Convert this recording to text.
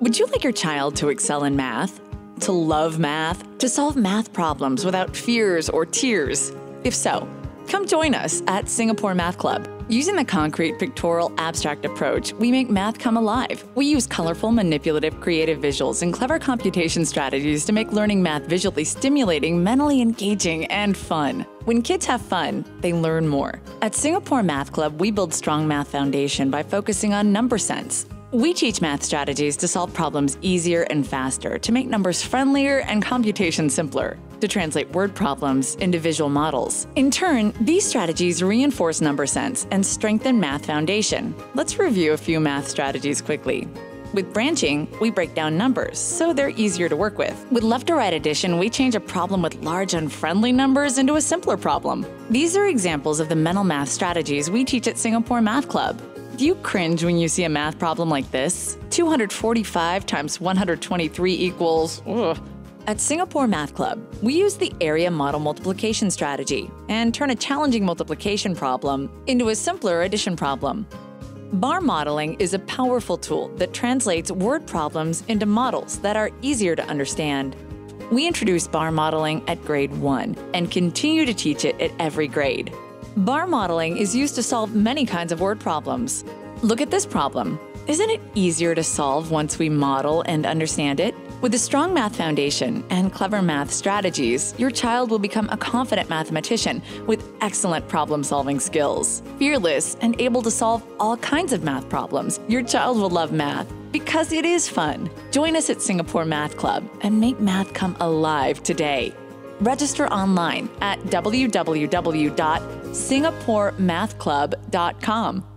Would you like your child to excel in math? To love math? To solve math problems without fears or tears? If so, come join us at Singapore Math Club. Using the concrete, pictorial, abstract approach, we make math come alive. We use colorful, manipulative, creative visuals and clever computation strategies to make learning math visually stimulating, mentally engaging, and fun. When kids have fun, they learn more. At Singapore Math Club, we build strong math foundation by focusing on number sense. We teach math strategies to solve problems easier and faster, to make numbers friendlier and computation simpler, to translate word problems into visual models. In turn, these strategies reinforce number sense and strengthen math foundation. Let's review a few math strategies quickly. With branching, we break down numbers, so they're easier to work with. With left to right addition, we change a problem with large unfriendly numbers into a simpler problem. These are examples of the mental math strategies we teach at Singapore Math Club. Do you cringe when you see a math problem like this? 245 times 123 equals. Ugh. At Singapore Math Club, we use the area model multiplication strategy and turn a challenging multiplication problem into a simpler addition problem. Bar modeling is a powerful tool that translates word problems into models that are easier to understand. We introduce bar modeling at grade 1 and continue to teach it at every grade. Bar modeling is used to solve many kinds of word problems. Look at this problem. Isn't it easier to solve once we model and understand it? With a strong math foundation and clever math strategies, your child will become a confident mathematician with excellent problem solving skills. Fearless and able to solve all kinds of math problems, your child will love math because it is fun. Join us at Singapore Math Club and make math come alive today. Register online at www.singaporemathclub.com.